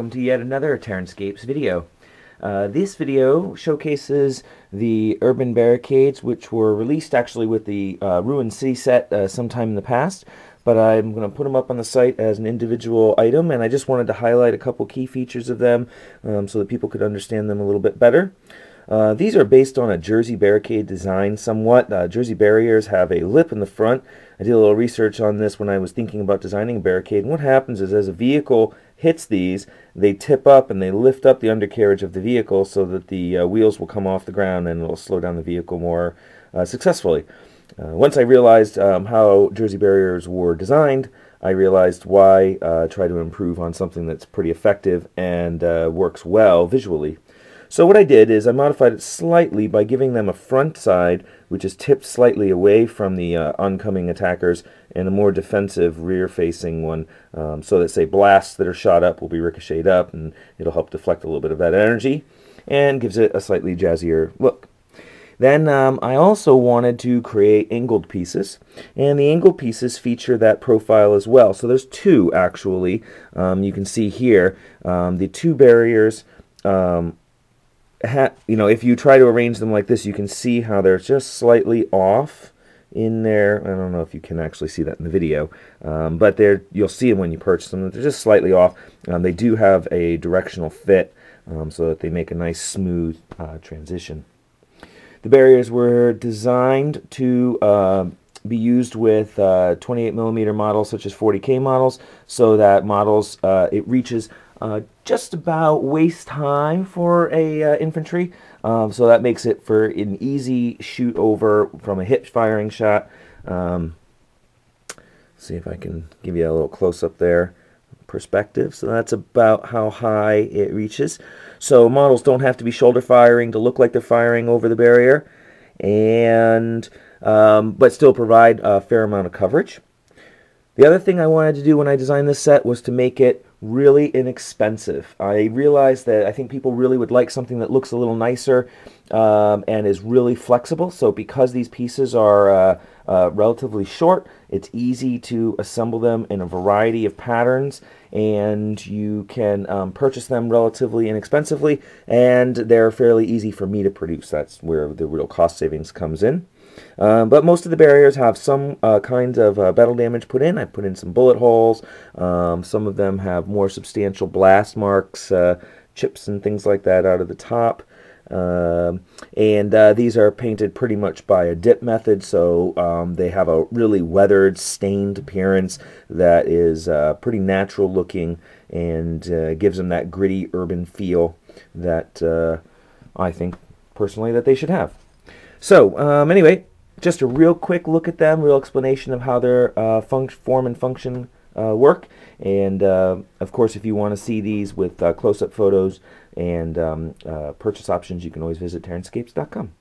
welcome to yet another Terranscapes video. Uh, this video showcases the urban barricades which were released actually with the uh, Ruined City set uh, sometime in the past but I'm going to put them up on the site as an individual item and I just wanted to highlight a couple key features of them um, so that people could understand them a little bit better. Uh, these are based on a jersey barricade design somewhat. Uh, jersey barriers have a lip in the front. I did a little research on this when I was thinking about designing a barricade. And what happens is as a vehicle hits these, they tip up and they lift up the undercarriage of the vehicle so that the uh, wheels will come off the ground and it'll slow down the vehicle more uh, successfully. Uh, once I realized um, how jersey barriers were designed, I realized why uh, try to improve on something that's pretty effective and works well visually. So what I did is I modified it slightly by giving them a front side which is tipped slightly away from the uh, oncoming attackers and a more defensive rear-facing one um, so that say blasts that are shot up will be ricocheted up and it'll help deflect a little bit of that energy and gives it a slightly jazzier look. Then um, I also wanted to create angled pieces, and the angled pieces feature that profile as well. So there's two actually. Um, you can see here um, the two barriers um, you know, if you try to arrange them like this, you can see how they're just slightly off in there. I don't know if you can actually see that in the video, um, but they're, you'll see them when you purchase them. They're just slightly off. Um, they do have a directional fit um, so that they make a nice smooth uh, transition. The barriers were designed to uh, be used with uh, 28 millimeter models such as 40K models so that models, uh, it reaches uh, just about waist high for a uh, infantry, um, so that makes it for an easy shoot over from a hip firing shot. Um, see if I can give you a little close up there perspective. So that's about how high it reaches. So models don't have to be shoulder firing to look like they're firing over the barrier, and um, but still provide a fair amount of coverage. The other thing I wanted to do when I designed this set was to make it really inexpensive. I realized that I think people really would like something that looks a little nicer um, and is really flexible. So because these pieces are uh, uh, relatively short, it's easy to assemble them in a variety of patterns and you can um, purchase them relatively inexpensively and they're fairly easy for me to produce. That's where the real cost savings comes in. Um, but most of the barriers have some uh, kinds of uh, battle damage put in. I put in some bullet holes. Um, some of them have more substantial blast marks, uh, chips and things like that out of the top. Um, and uh, these are painted pretty much by a dip method, so um, they have a really weathered, stained appearance that is uh, pretty natural looking and uh, gives them that gritty urban feel that I think personally that they should have. So, um, anyway, just a real quick look at them, real explanation of how their uh, form and function uh, work. And uh, of course, if you want to see these with uh, close-up photos and um, uh, purchase options, you can always visit Terranscapes.com.